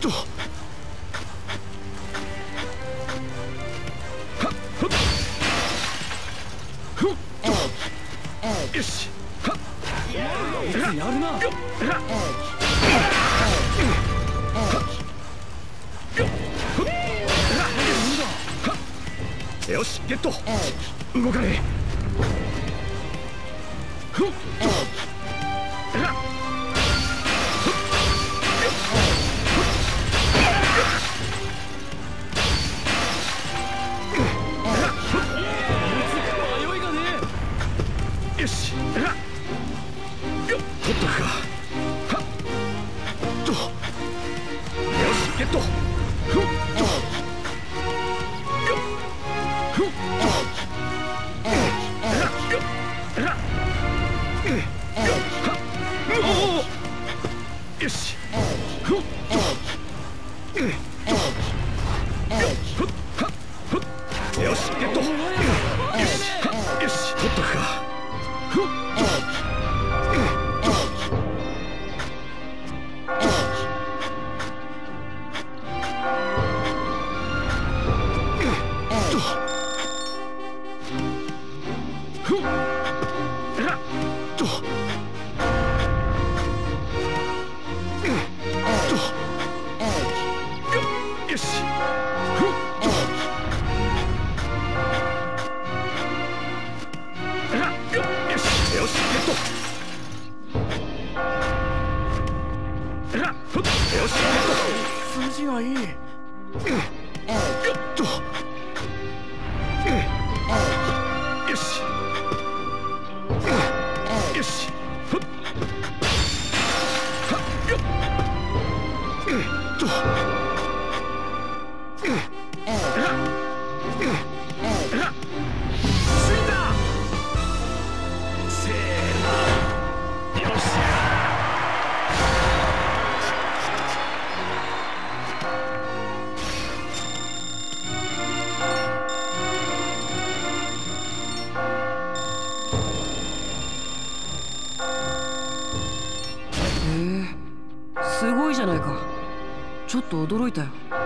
と。よしゲット。動かねえ。よしよっ取っとくかはっとよしゲット。ふっとよっふっとよっはっおよしふっとよっふっよしゲット。よしはっよし取っとくかよし。筋がいいとすごいじゃないか。ちょっと驚いたよ。